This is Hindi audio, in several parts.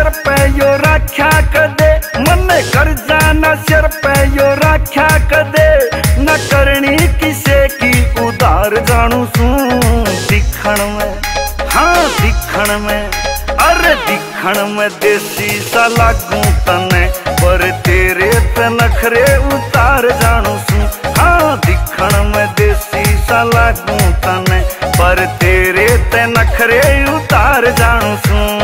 सिर पे यो राख्या कदे। मन कर जाना सिर पे यो राख्या कदे। न करनी किसे की उदार जानू सू दिखण में। हाँ दिखण में। अरे दिखण में देसी सा लागू तने। पर तेरे तनखरे उतार जानू सू। हाँ दिखण में देसी सा लागू तने। पर तेरे तनखरे उतार जानू सू।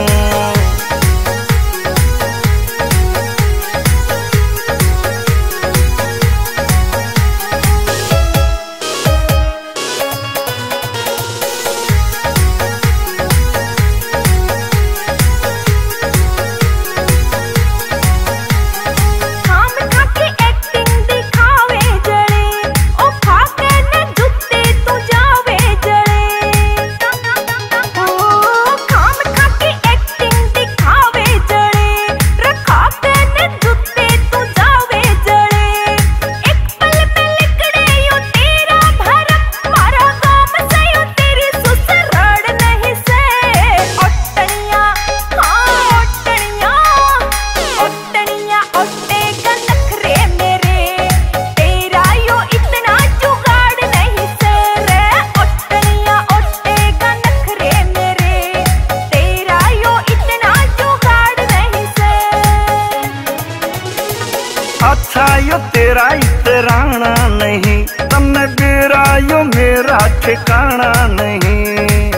ठिकाना नहीं।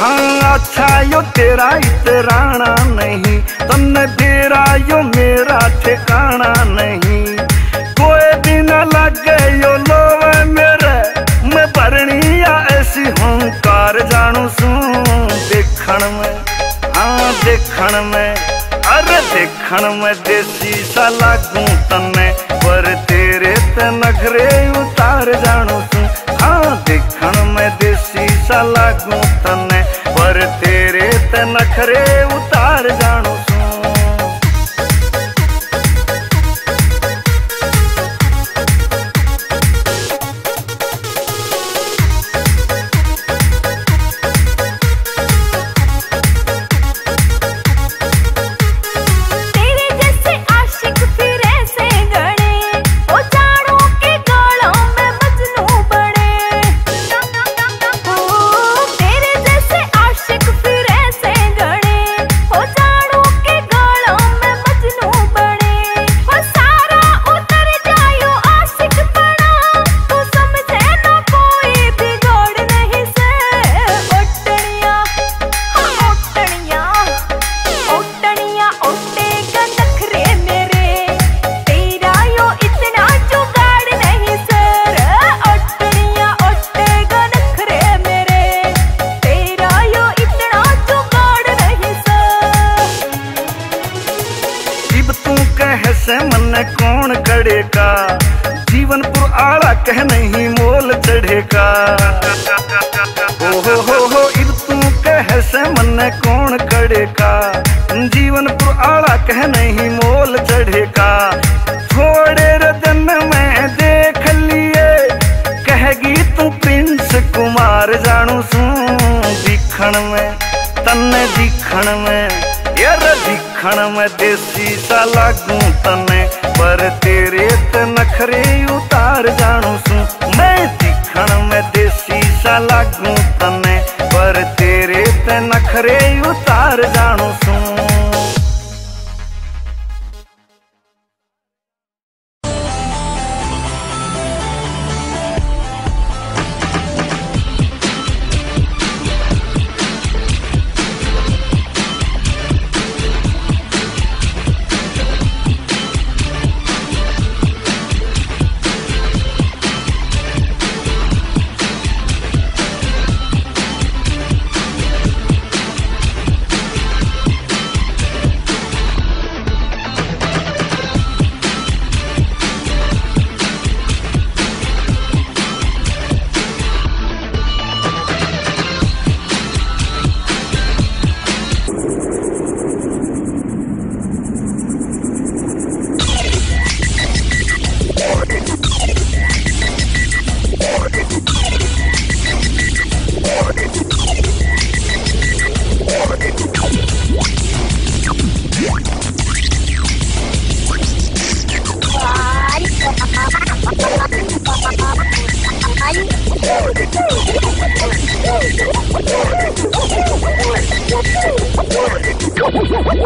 हाँ अच्छा यो तेरा इतराना नहीं। तन्ने तेरा यो मेरा ठिकाना नहीं। कोई दिन लगे यो लोवे मेरे। मैं भरनिया ऐसी हूँ, कार जानू सू देखण में। हाँ देखण में। अरे देखण में देसी सा लागू ते मन कौन कड़ेगा जीवनपुर आड़ा कह नहीं मोल चढ़ेगा। ओ हो हो हो तू कह से मन कौन कड़ेगा जीवनपुर आड़ा कह नहीं मोल चढ़ेगा। थोड़े रदन में देख लिए, कहेगी तू प्रिंस कुमार, जानू सू दिखण में, तन्ने दिखण में। यार दिखण में देसी सा लागू तने, पर तेरे ते नखरे उतार जानू सू। मैं दिखण में देसी सा लागू तने, पर तेरे ते नखरे उतार